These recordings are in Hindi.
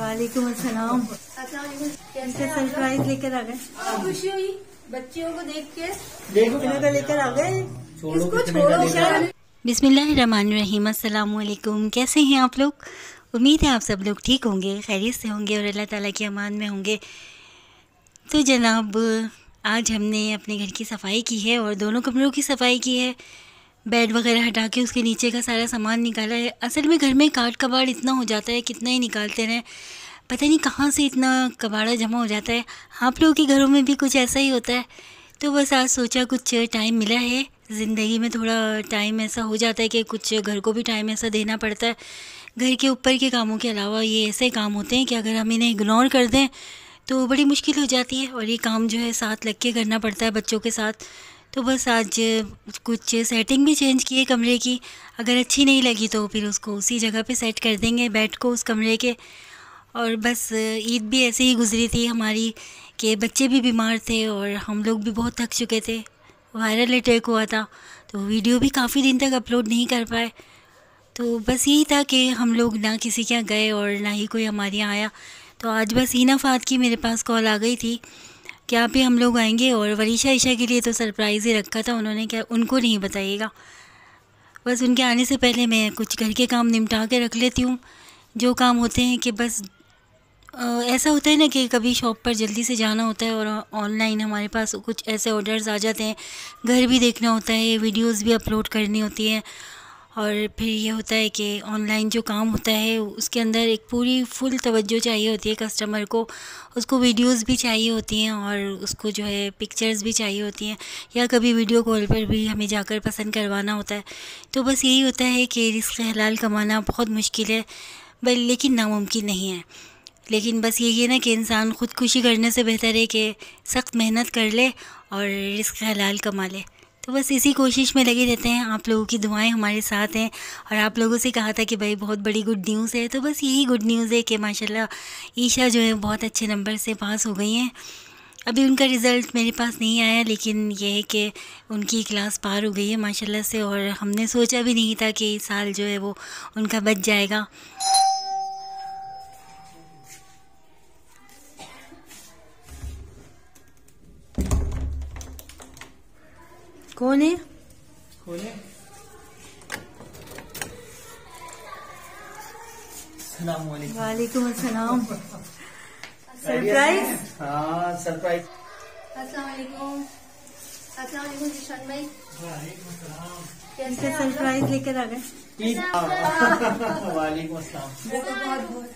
वालेकुम अस्सलाम। कैसे सरप्राइज़ लेकर आ गए। खुशी हुई? बच्चियों को देख के? कितने का लेकर आ गए? इसको छोड़ो क्या बिसमीम अल्लाम कैसे हैं आप लोग? उम्मीद है आप सब लोग ठीक होंगे, खैरियत से होंगे और अल्लाह ताला की अमान में होंगे। तो जनाब, आज हमने अपने घर की सफ़ाई की है और दोनों कमरों की सफ़ाई की है। बेड वगैरह हटा के उसके नीचे का सारा सामान निकाला है। असल में घर में काट कबाड़ इतना हो जाता है, कितना ही निकालते रहें। पता नहीं कहाँ से इतना कबाड़ा जमा हो जाता है। आप लोगों के घरों में भी कुछ ऐसा ही होता है। तो बस आज सोचा कुछ टाइम मिला है। ज़िंदगी में थोड़ा टाइम ऐसा हो जाता है कि कुछ घर को भी टाइम ऐसा देना पड़ता है। घर के ऊपर के कामों के अलावा ये ऐसे काम होते हैं कि अगर हम इन्हें इग्नोर कर दें तो बड़ी मुश्किल हो जाती है और ये काम जो है साथ लग के करना पड़ता है बच्चों के साथ। तो बस आज कुछ सेटिंग भी चेंज की है कमरे की। अगर अच्छी नहीं लगी तो फिर उसको उसी जगह पे सेट कर देंगे बेड को उस कमरे के। और बस ईद भी ऐसे ही गुज़री थी हमारी कि बच्चे भी बीमार थे और हम लोग भी बहुत थक चुके थे। वायरल अटैक हुआ था तो वीडियो भी काफ़ी दिन तक अपलोड नहीं कर पाए। तो बस यही था कि हम लोग ना किसी के यहाँ गए और ना ही कोई हमारे यहाँ आया। तो आज बस हीना फात की मेरे पास कॉल आ गई थी कि आप ही हम लोग आएँगे और वरीशा ईशा के लिए तो सरप्राइज़ ही रखा था, उन्होंने क्या उनको नहीं बताइएगा। बस उनके आने से पहले मैं कुछ घर के काम निपटा के रख लेती हूँ। जो काम होते हैं कि बस ऐसा होता है ना कि कभी शॉप पर जल्दी से जाना होता है और ऑनलाइन हमारे पास कुछ ऐसे ऑर्डर्स आ जाते हैं। घर भी देखना होता है, वीडियोस भी अपलोड करनी होती हैं। और फिर ये होता है कि ऑनलाइन जो काम होता है, उसके अंदर एक पूरी फुल तवज्जो चाहिए होती है कस्टमर को। उसको वीडियोस भी चाहिए होती हैं और उसको जो है पिक्चर्स भी चाहिए होती हैं या कभी वीडियो कॉल पर भी हमें जाकर पसंद करवाना होता है। तो बस यही होता है कि रिस्क हलाल कमाना बहुत मुश्किल है, बल लेकिन नामुमकिन नहीं है। लेकिन बस यही है ना कि इंसान ख़ुदकुशी करने से बेहतर है कि सख्त मेहनत कर ले और रिस्क हलाल कमा ले। तो बस इसी कोशिश में लगे रहते हैं। आप लोगों की दुआएँ हमारे साथ हैं और आप लोगों से कहा था कि भाई बहुत बड़ी गुड न्यूज़ है। तो बस यही गुड न्यूज़ है कि माशाल्लाह ईशा जो है बहुत अच्छे नंबर से पास हो गई हैं। अभी उनका रिज़ल्ट मेरे पास नहीं आया, लेकिन ये है कि उनकी क्लास पार हो गई है माशाल्लाह से और हमने सोचा भी नहीं था कि इस साल जो है वो उनका बच जाएगा। कौन है? खोले वालेकुम। अस्सलाम सरप्राइज़ हाँ सरप्राइज़ अस्सलाम जिशान भाई। कैसे सरप्राइज़ लेकर आ गए? वालेकुम अस्सलाम बहुत बहुत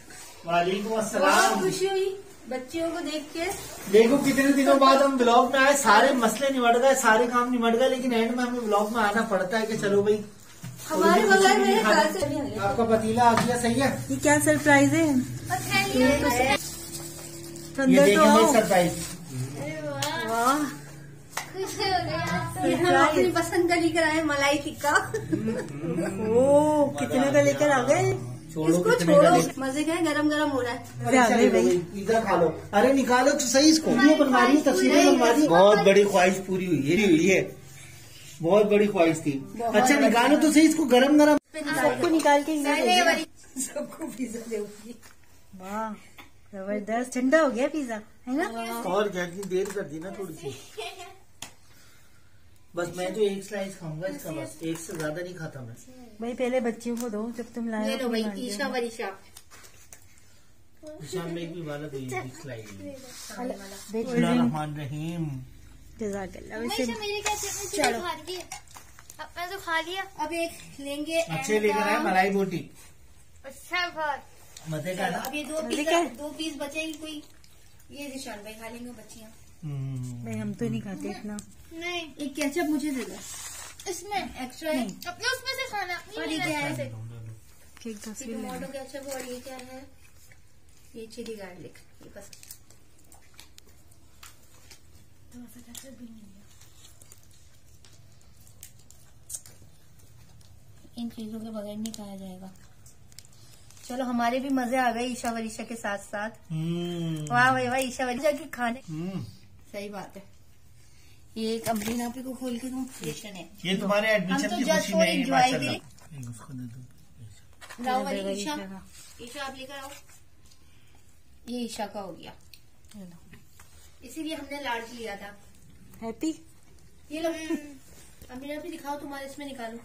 वालेकुम बहुत अस्सलाम खुशी हुई। बच्चियों को देख के। देखो कितने दिनों बाद हम ब्लॉग में आए सारे मसले निमट गए सारे काम निमट गए लेकिन एंड में हमें ब्लॉग में आना पड़ता है कि चलो भाई हमारे थोड़ी बगल में खाना- घर से भी आ गया। आपका पतीला आ गया सही है? ये क्या सरप्राइज़ है? तो ये तो सरप्राइज़ वाह। ये हम अपनी पसंद का लेकर आए मलाई टिक्का। ओ कितने का लेकर आ गए? छोड़ो इसको छोड़ो। मज़े का गरम गरम हो रहा है। इधर खा लो। अरे निकालो तो सही इसको। बनवा रही तस्वीरें बनवा रही बहुत बड़ी ख्वाहिश पूरी हुई है बहुत बड़ी ख्वाहिश थी। अच्छा निकालो तो सही इसको गरम गरम सबको निकाल के सबको पिज्जा देगी वाह ज़बरदस्त। ठंडा हो गया पिज्जा है ना? और क्या देर कर दी ना थोड़ी सी। बस मैं तो एक स्लाइस खाऊँगा इसका बस एक से ज़्यादा नहीं खाता मैं। भाई पहले बच्चियों को दो जब तुम लाए ले लो तो भाई ईशा वरीशा शाम में भी वाला तो एक स्लाइस रहमान रहीम। जजाकल्ला वैसे मेरे कैसे चलो। अब मैं तो खा लिया। अब एक लेंगे अच्छे लेकर आए मलाई बोटी। अच्छा बहुत। मज़े का अब ये दो पीस दो पीस बचेगी कोई। ये निशान भाई खा लेंगे बच्चियाँ। हम्म। भाई हम तो नहीं खाते इतना। नहीं। एक केचप मुझे दे दो। इसमें एक्स्ट्रा है। अपने उसमें से खाना। अपनी और ये क्या है? टमाटो केचप और ये क्या है? ये चिली गार्लिक ये बस। इन चीज़ों के बगैर नहीं खाया जाएगा। चलो हमारे भी मज़े आ गए ईशा वरीशा के साथ साथ हम्म। वाह भाई वाह ईशा वरीशा के खाने। हम्म। सही बात है। ये एक अमरीना पे को खोल के दूँ ये तुम्हारे एडमिशन तो की खुशी में है, enjoy के माशाल्लाह। एक उसको दे दो। लाओ वाली ईशा। ईशा आप लेकर आओ। ये ईशा का हो गया। इसीलिए हमने लाड़ लिया था। हैप्पी ये लो। अमीरा भी दिखाओ तुम्हारे इसमें निकालो।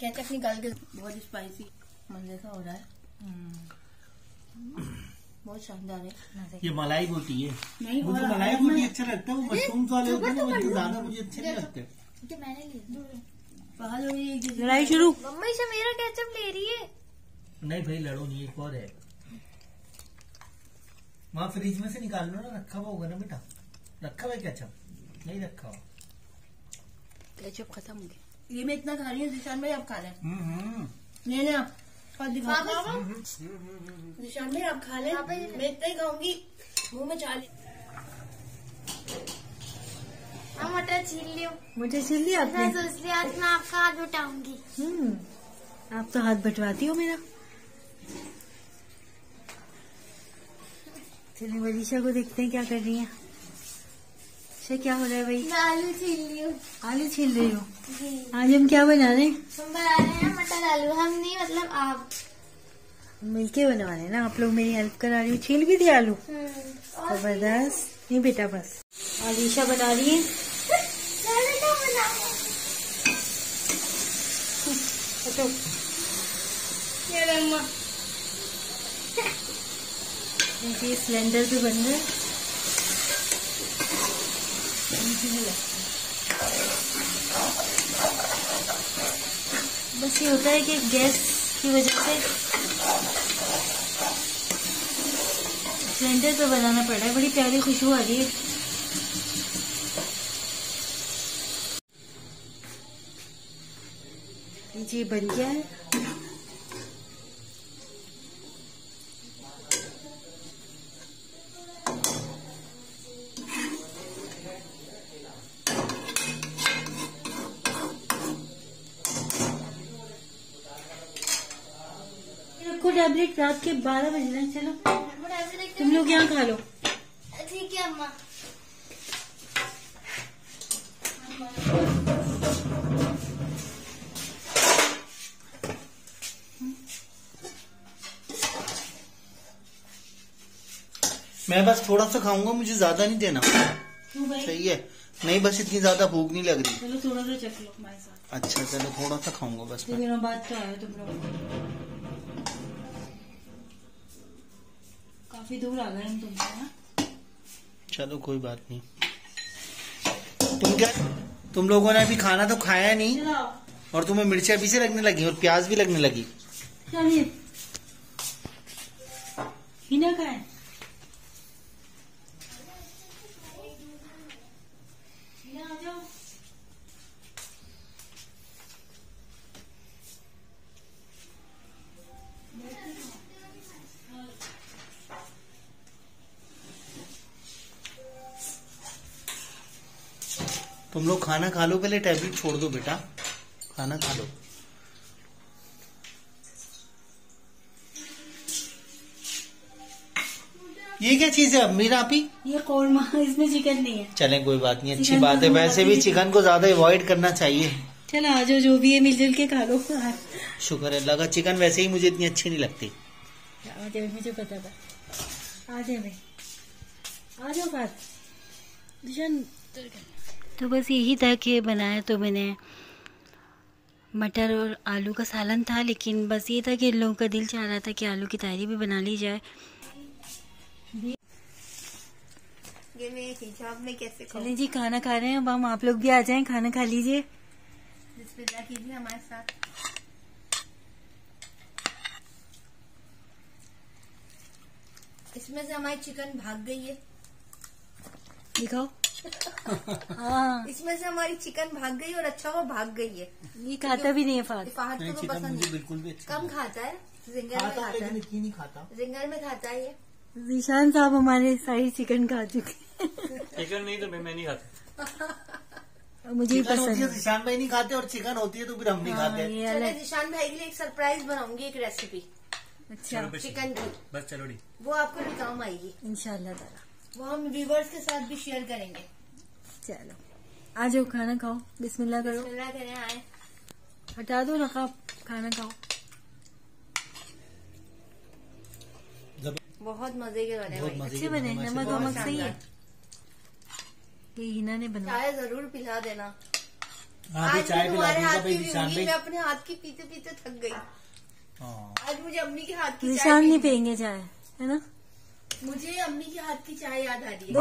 केचप निकाल के। बहुत स्पाइसी मज़े का हो रहा है। बहुत शानदार है ये मलाई बोटी है। नहीं मुझे मलाई बोटी अच्छा लगता है वो मशरूम वाले होते हैं ना वो इतने ज़्यादा मुझे अच्छे नहीं लगते। जो मैंने लिया बाहर हो। है लड़ाई शुरू। मम्मा ईशा मेरा केचप ले रही है। नहीं भाई लड़ो नहीं एक और है। वहाँ फ्रिज में से निकाल लो ना रखा हुआ होगा ना बेटा? रखा हुआ है क्या नहीं रखा हुआ। केचप खत्म हो गया। ये मैं इतना खा रही हूँ दिशान भाई आप खा रहे हम्म ले लें आप। और दिखाओ दिशान भाई आप खा लें। मैं इतना ही खाऊँगी। मुँह में चाली। हम मटर छील लियो मुझे छील लिया आपने? सोच लिया आज मैं आपका हाथ उठाऊँगी हम्म आप तो हाथ बटवाती हो मेरा। चलिए वरीशा को देखते हैं क्या कर रही है। अच्छा क्या हो रहा है भाई? मैं आलू छील लियो। आलू छील रही हो? आज हम क्या बना रहे हैं? हम बना रहे हैं मटर आलू। हम नहीं मतलब आप। मिलके बना रहे हैं ना। आप लोग मेरी हेल्प करा रही हो। छील भी दिया आलू? हम्म, ज़बरदस्त। नहीं बेटा बस। और ईशा बना रही है। तो ये सिलेंडर भी बन रहा है बस ये होता है कि गैस की वजह से सिलेंडर पे बनाना पड़ रहा है, बड़ी प्यारी खुशबू आ रही है। जी बन गया है रखो टैबलेट रात के बारह बज रहे हैं चलो। तुम लोग यहाँ खा लो। ठीक है अम्मा। मैं बस थोड़ा सा खाऊँगा मुझे ज़्यादा नहीं देना। सही है। नहीं बस इतनी ज़्यादा भूख नहीं लग रही। चलो थोड़ा सा चख लो हमारे साथ। अच्छा चलो थोड़ा सा खाऊँगा बस दिनों बाद तो आए हो तुम लोग। काफ़ी दूर आ गए हम तुमसे ना? चलो कोई बात नहीं। तुम क्या तुम लोगों ने अभी खाना तो खाया नहीं और तुम्हें मिर्ची अभी से लगने लगी और प्याज भी लगने लगी? हिना का तुम लोग खाना खा लो पहले टैबलेट छोड़ दो बेटा। खाना खा लो। ये क्या चीज़ है मीरा आपी? ये कौरमा इसमें चिकन नहीं है। चलें कोई बात नहीं अच्छी बात है। तो वैसे भी चिकन को ज़्यादा अवॉइड करना चाहिए। चलो आ जाओ जो भी है मिलजुल के खा लो। शुक्र है का चिकन वैसे ही मुझे इतनी अच्छी नहीं लगती। मुझे पता था। आ जाए आ जाओ बात। तो बस यही था कि बनाया तो मैंने मटर और आलू का सालन था लेकिन बस ये था कि लोगों का दिल चाह रहा था कि आलू की तारी भी बना ली जाए। चलिए जी खाना खा रहे हैं अब हम आप लोग भी आ जाएँ खाना खा लीजिए। कीजिए हमारे साथ। इसमें से हमारी चिकन भाग गई है। दिखाओ। हाँ। इसमें से हमारी चिकन भाग गई और अच्छा वो भाग गई है। ये खाता भी नहीं है फाद नहीं को तो चिकन पसंद मुझे नहीं बिल्कुल भी अच्छा कम खाता है जिंगर में खाता हूँ, लेकिन नहीं खाता? जिंगर में खाता है ये। निशान साहब हमारे सारी चिकन खा चुके चिकन नहीं तो मैं मैं नहीं खाता। मुझे चिकन पसंद है है। निशान भाई नहीं खाते और चिकन होती है तो फिर हम नहीं हाँ, खाते। चलो निशान भाई के लिए एक सरप्राइज़ बनाऊँगी एक रेसिपी अच्छा। चिकन की। बस चलो वो आपको भी काम आएगी। इंशाल्लाह ताला वो हम व्यूवर्स के साथ भी शेयर करेंगे। चलो। आ जाओ खाना खाओ। बिस्मिल्लाह करो। बिस्मिल्लाह करें आए हटा दो नकाब खाना खाओ। बहुत मज़े के बने बहुत अच्छे बने। नमक वमक सही है ये हिना ने बनाया चाय ज़रूर पिला देना। हाँ आज चाय तुम्हारे हाथ की पीऊँगी। मैं अपने हाथ की पीते पीते थक गई। हाँ। आज मुझे अम्मी के हाथ की चाय निशान नहीं पियेंगे चाय है ना? मुझे अम्मी के हाथ की चाय याद आ रही है।